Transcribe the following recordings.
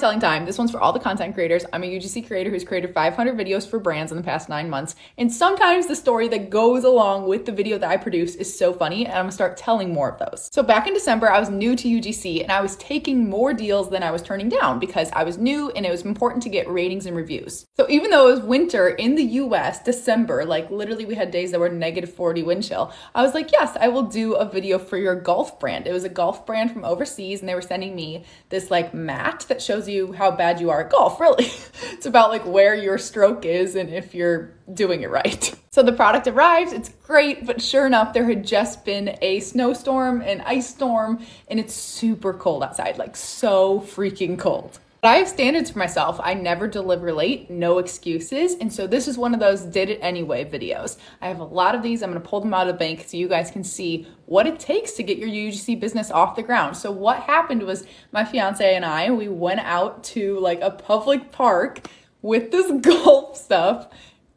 Selling time. This one's for all the content creators. I'm a UGC creator who's created 500 videos for brands in the past nine months. And sometimes the story that goes along with the video that I produce is so funny, and I'm gonna start telling more of those. So back in December, I was new to UGC and I was taking more deals than I was turning down because I was new and it was important to get ratings and reviews. So even though it was winter in the US, December, like literally we had days that were negative 40 wind chill, I was like, yes, I will do a video for your golf brand. It was a golf brand from overseas and they were sending me this like mat that shows how bad you are at golf, really. it's about like where your stroke is and if you're doing it right. So the product arrives, it's great, but sure enough, there had just been a snowstorm, an ice storm, and it's super cold outside, like so freaking cold. But I have standards for myself. I never deliver late, no excuses. And so this is one of those did it anyway videos. I have a lot of these. I'm going to pull them out of the bank so you guys can see what it takes to get your UGC business off the ground. So what happened was my fiance and I, we went out to like a public park with this golf stuff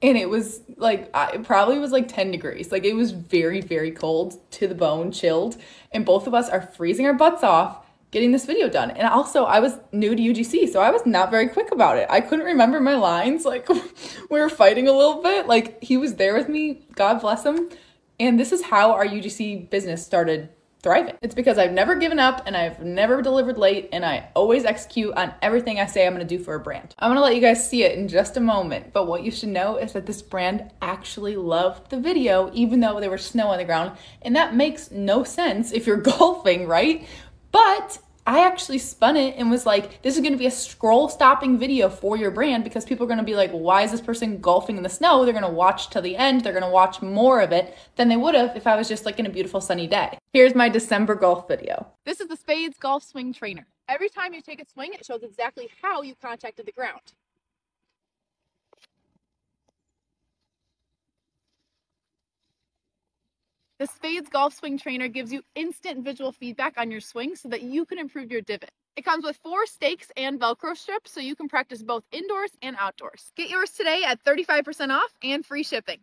and it was like it probably was like 10 degrees like it was very very cold to the bone chilled and both of us are freezing our butts off getting this video done and also i was new to ugc so i was not very quick about it i couldn't remember my lines like we were fighting a little bit like he was there with me god bless him and this is how our ugc business started thriving. It's because I've never given up and I've never delivered late and I always execute on everything I say I'm gonna do for a brand. I'm gonna let you guys see it in just a moment, but what you should know is that this brand actually loved the video even though there was snow on the ground. And that makes no sense if you're golfing, right? But I actually spun it and was like, this is to be a scroll stopping video for your brand because people are to be like, why is this person golfing in the snow? They're to watch till the end. They're to watch more of it than they would have if I was just like in a beautiful sunny day. Here's my December golf video. This is the Spades Golf Swing Trainer. Every time you take a swing, it shows exactly how you contacted the ground. The Spades Golf Swing Trainer gives you instant visual feedback on your swing so that you can improve your divot. It comes with four stakes and Velcro strips so you can practice both indoors and outdoors. Get yours today at 35% off and free shipping.